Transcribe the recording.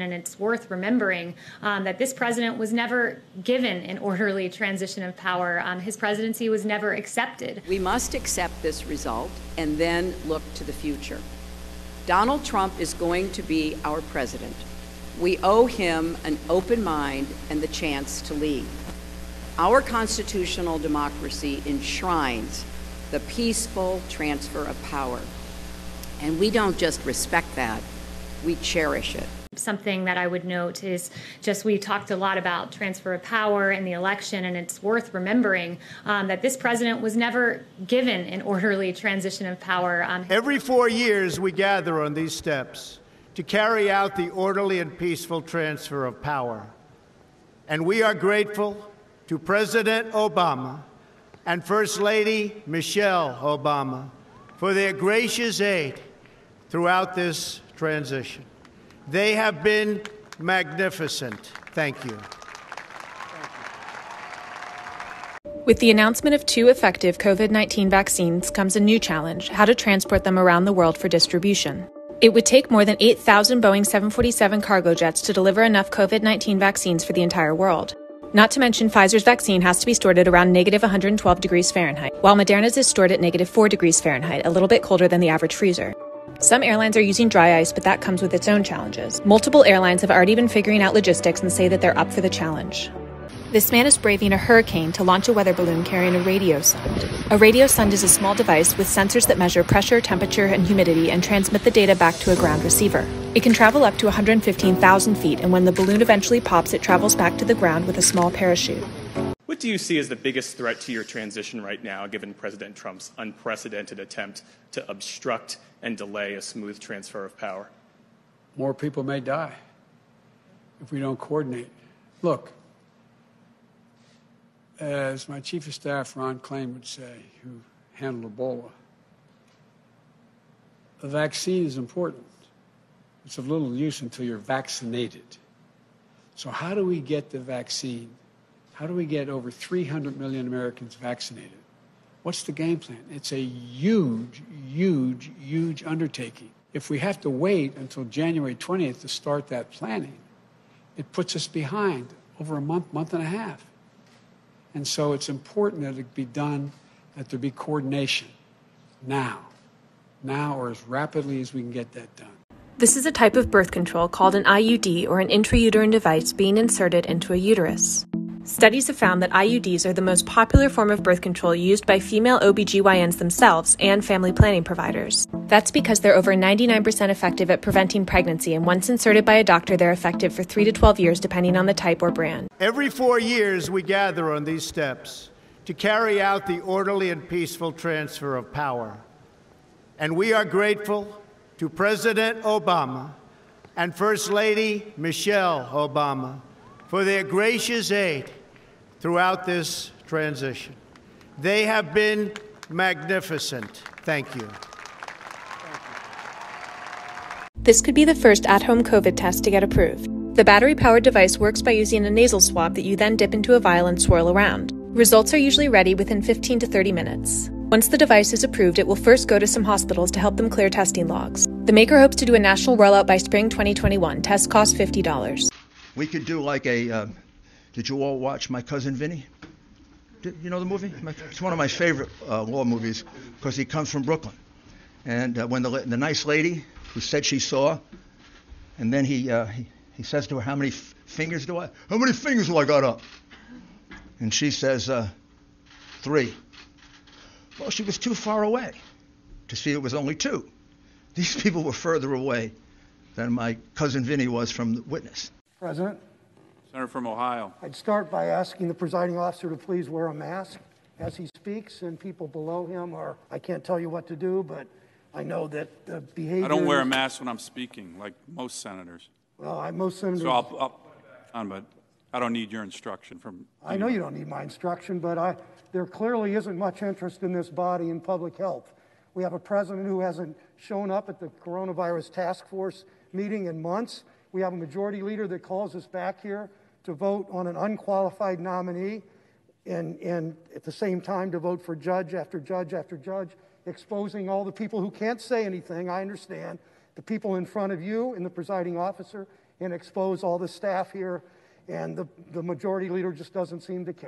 And it's worth remembering um, that this president was never given an orderly transition of power. Um, his presidency was never accepted. We must accept this result and then look to the future. Donald Trump is going to be our president. We owe him an open mind and the chance to lead. Our constitutional democracy enshrines the peaceful transfer of power. And we don't just respect that, we cherish it something that I would note is just we talked a lot about transfer of power and the election, and it's worth remembering um, that this president was never given an orderly transition of power. Um, Every four years, we gather on these steps to carry out the orderly and peaceful transfer of power. And we are grateful to President Obama and First Lady Michelle Obama for their gracious aid throughout this transition. They have been magnificent. Thank you. With the announcement of two effective COVID 19 vaccines comes a new challenge how to transport them around the world for distribution. It would take more than 8,000 Boeing 747 cargo jets to deliver enough COVID 19 vaccines for the entire world. Not to mention, Pfizer's vaccine has to be stored at around negative 112 degrees Fahrenheit, while Moderna's is stored at negative 4 degrees Fahrenheit, a little bit colder than the average freezer. Some airlines are using dry ice, but that comes with its own challenges. Multiple airlines have already been figuring out logistics and say that they're up for the challenge. This man is braving a hurricane to launch a weather balloon carrying a radio sonde. A radio sonde is a small device with sensors that measure pressure, temperature, and humidity and transmit the data back to a ground receiver. It can travel up to 115,000 feet, and when the balloon eventually pops, it travels back to the ground with a small parachute. What do you see as the biggest threat to your transition right now, given President Trump's unprecedented attempt to obstruct and delay a smooth transfer of power? More people may die if we don't coordinate. Look, as my chief of staff, Ron Klain, would say, who handled Ebola, a vaccine is important. It's of little use until you're vaccinated. So, how do we get the vaccine how do we get over 300 million Americans vaccinated? What's the game plan? It's a huge, huge, huge undertaking. If we have to wait until January 20th to start that planning, it puts us behind over a month, month and a half. And so it's important that it be done, that there be coordination now, now or as rapidly as we can get that done. This is a type of birth control called an IUD or an intrauterine device being inserted into a uterus. Studies have found that IUDs are the most popular form of birth control used by female OBGYNs themselves and family planning providers. That's because they're over 99% effective at preventing pregnancy, and once inserted by a doctor, they're effective for 3 to 12 years depending on the type or brand. Every four years, we gather on these steps to carry out the orderly and peaceful transfer of power. And we are grateful to President Obama and First Lady Michelle Obama for their gracious aid throughout this transition. They have been magnificent. Thank you. This could be the first at home COVID test to get approved. The battery powered device works by using a nasal swab that you then dip into a vial and swirl around. Results are usually ready within 15 to 30 minutes. Once the device is approved, it will first go to some hospitals to help them clear testing logs. The maker hopes to do a national rollout by spring 2021. Tests cost $50. We could do like a uh, did you all watch My Cousin Vinny? Did, you know the movie? It's one of my favorite uh, law movies because he comes from Brooklyn. And uh, when the, the nice lady who said she saw, and then he, uh, he, he says to her, How many f- fingers do I? How many fingers do I got up? And she says, uh, Three. Well, she was too far away to see it was only two. These people were further away than my cousin Vinny was from the witness. President, Senator from Ohio. I'd start by asking the presiding officer to please wear a mask as he speaks, and people below him are, I can't tell you what to do, but I know that the behavior. I don't wear a mask when I'm speaking, like most senators. Well, I, most senators. So I'll, I'll on, but I don't need your instruction from. I know you don't need my instruction, but I, there clearly isn't much interest in this body in public health. We have a president who hasn't shown up at the coronavirus task force meeting in months. We have a majority leader that calls us back here to vote on an unqualified nominee and, and at the same time to vote for judge after judge after judge, exposing all the people who can't say anything. I understand. The people in front of you and the presiding officer and expose all the staff here, and the, the majority leader just doesn't seem to care.